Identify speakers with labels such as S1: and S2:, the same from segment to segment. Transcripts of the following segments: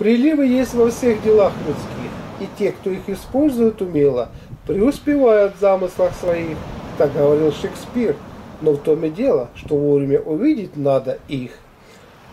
S1: Приливы есть во всех делах людских, и те, кто их использует умело, преуспевают в замыслах своих. Так говорил Шекспир. Но в том и дело, что вовремя увидеть надо их.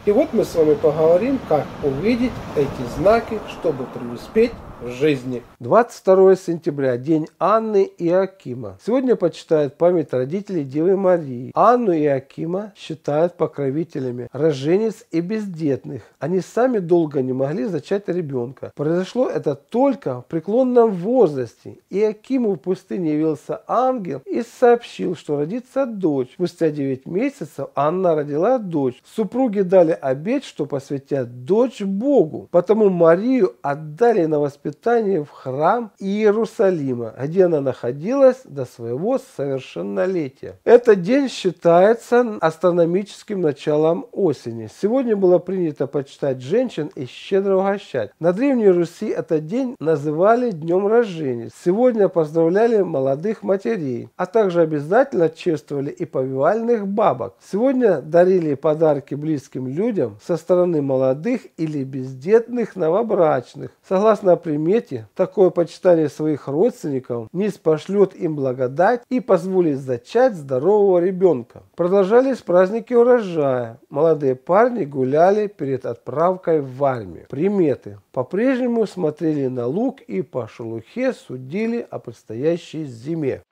S1: И вот мы с вами поговорим, как увидеть эти знаки, чтобы преуспеть в жизни. 22 сентября, день Анны и Акима. Сегодня почитают память родителей Девы Марии. Анну и Акима считают покровителями роженец и бездетных. Они сами долго не могли зачать ребенка. Произошло это только в преклонном возрасте. И Акиму в пустыне явился ангел и сообщил, что родится дочь. Спустя 9 месяцев Анна родила дочь. Супруги дали обет, что посвятят дочь Богу. Потому Марию отдали на воспитание воспитание в храм Иерусалима, где она находилась до своего совершеннолетия. Этот день считается астрономическим началом осени. Сегодня было принято почитать женщин и щедро угощать. На Древней Руси этот день называли Днем рождения. Сегодня поздравляли молодых матерей, а также обязательно чествовали и повивальных бабок. Сегодня дарили подарки близким людям со стороны молодых или бездетных новобрачных. Согласно примеру примете такое почитание своих родственников не спошлет им благодать и позволит зачать здорового ребенка. Продолжались праздники урожая. Молодые парни гуляли перед отправкой в армию. Приметы. По-прежнему смотрели на лук и по шелухе судили о предстоящей зиме.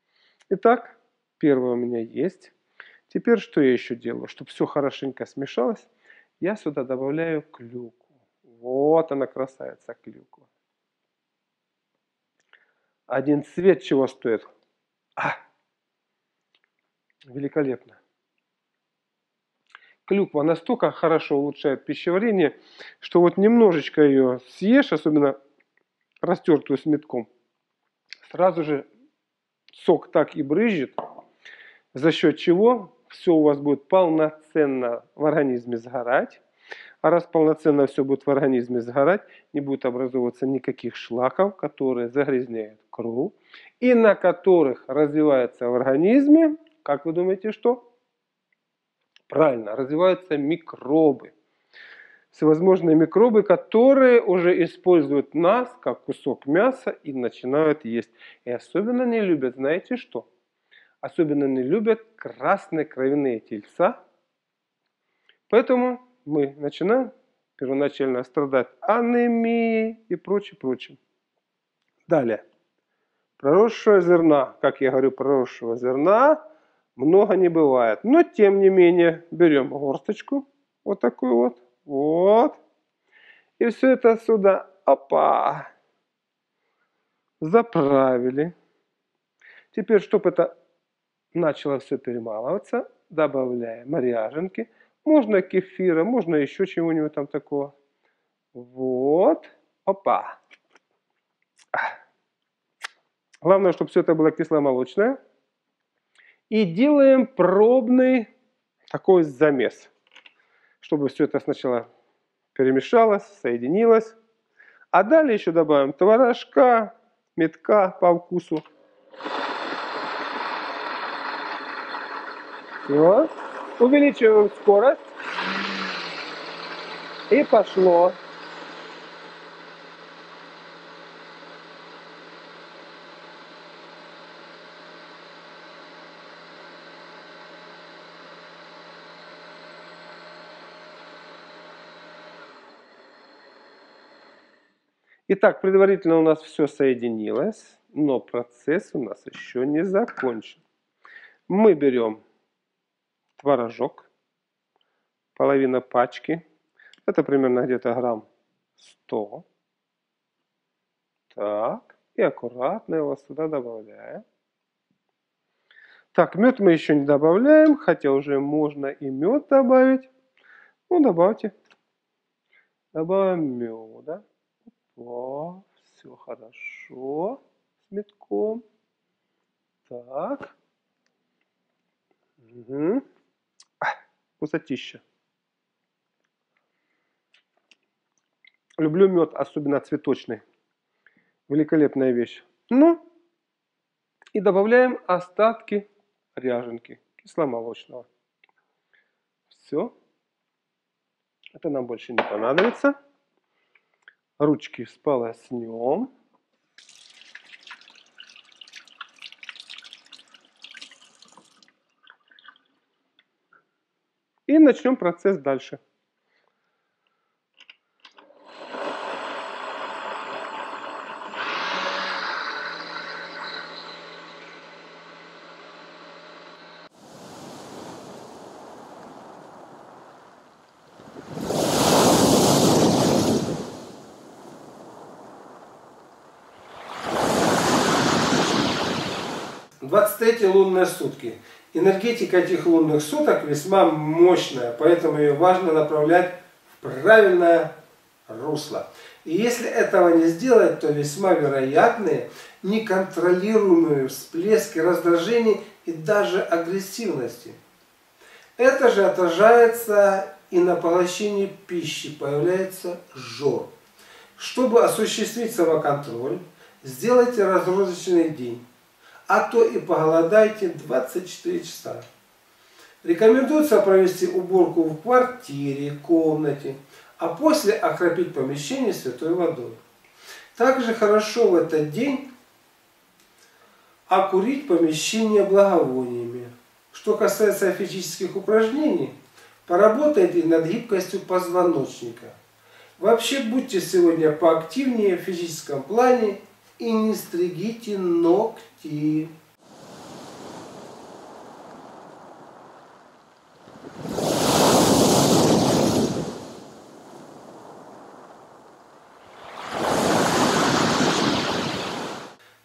S1: Итак, первое у меня есть. Теперь что я еще делаю? Чтобы все хорошенько смешалось, я сюда добавляю клюку. Вот она красавица клюква. Один цвет чего стоит? А! Великолепно. Клюква настолько хорошо улучшает пищеварение, что вот немножечко ее съешь, особенно растертую с метком, сразу же сок так и брызжет, за счет чего все у вас будет полноценно в организме сгорать, а раз полноценно все будет в организме сгорать, не будет образовываться никаких шлаков, которые загрязняют кровь, и на которых развивается в организме, как вы думаете, что? Правильно, развиваются микробы. Всевозможные микробы, которые уже используют нас как кусок мяса и начинают есть. И особенно не любят, знаете что? Особенно не любят красные кровяные тельца. Поэтому мы начинаем первоначально страдать анемией и прочее, прочее. Далее. Проросшего зерна, как я говорю, проросшего зерна много не бывает. Но тем не менее берем горсточку, вот такую вот, вот. И все это сюда, опа, заправили. Теперь, чтобы это начало все перемалываться, добавляем ряженки – можно кефира, можно еще чего-нибудь там такого. Вот. Опа. Главное, чтобы все это было кисломолочное. И делаем пробный такой замес. Чтобы все это сначала перемешалось, соединилось. А далее еще добавим творожка, метка по вкусу. Все увеличиваем скорость. И пошло. Итак, предварительно у нас все соединилось, но процесс у нас еще не закончен. Мы берем творожок, половина пачки. Это примерно где-то грамм 100. Так, и аккуратно его сюда добавляем. Так, мед мы еще не добавляем, хотя уже можно и мед добавить. Ну, добавьте. Добавим меда. О, все хорошо с медком. Так. Угу вкусотища. Люблю мед, особенно цветочный. Великолепная вещь. Ну, и добавляем остатки ряженки кисломолочного. Все. Это нам больше не понадобится. Ручки сполоснем. И начнем процесс дальше. Двадцать третьи лунные сутки. Энергетика этих лунных суток весьма мощная, поэтому ее важно направлять в правильное русло. И если этого не сделать, то весьма вероятны неконтролируемые всплески раздражений и даже агрессивности. Это же отражается и на поглощении пищи, появляется жор. Чтобы осуществить самоконтроль, сделайте разгрузочный день а то и поголодайте 24 часа. Рекомендуется провести уборку в квартире, комнате, а после окропить помещение святой водой. Также хорошо в этот день окурить помещение благовониями. Что касается физических упражнений, поработайте над гибкостью позвоночника. Вообще будьте сегодня поактивнее в физическом плане и не стригите ногти.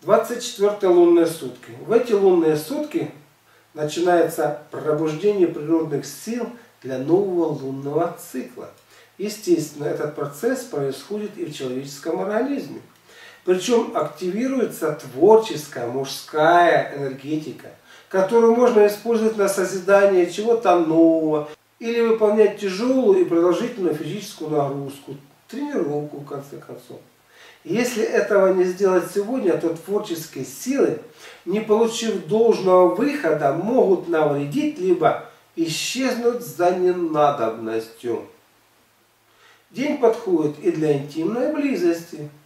S1: Двадцать четвертые лунные сутки. В эти лунные сутки начинается пробуждение природных сил для нового лунного цикла. Естественно, этот процесс происходит и в человеческом организме. Причем активируется творческая мужская энергетика, которую можно использовать на созидание чего-то нового или выполнять тяжелую и продолжительную физическую нагрузку, тренировку в конце концов. Если этого не сделать сегодня, то творческие силы, не получив должного выхода, могут навредить, либо исчезнуть за ненадобностью. День подходит и для интимной близости –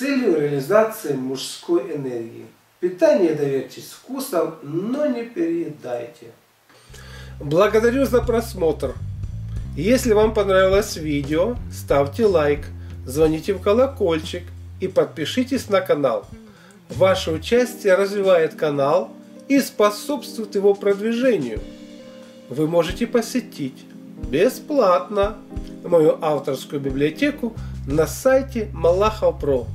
S1: целью реализации мужской энергии. Питание доверьтесь вкусом, но не переедайте. Благодарю за просмотр. Если вам понравилось видео, ставьте лайк, звоните в колокольчик и подпишитесь на канал. Ваше участие развивает канал и способствует его продвижению. Вы можете посетить бесплатно мою авторскую библиотеку на сайте Малахов Про.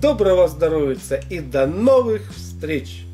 S1: Доброго здоровья и до новых встреч!